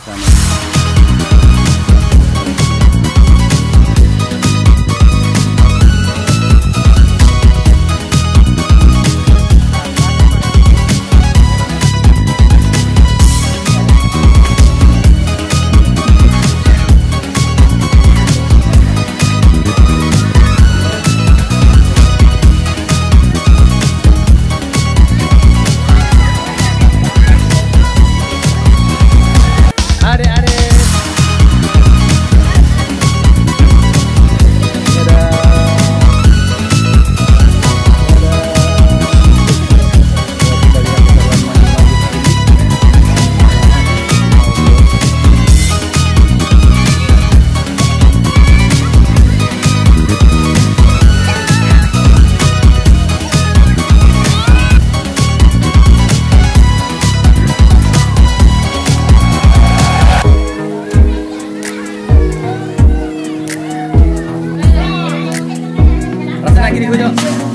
Thank you so. 这个叫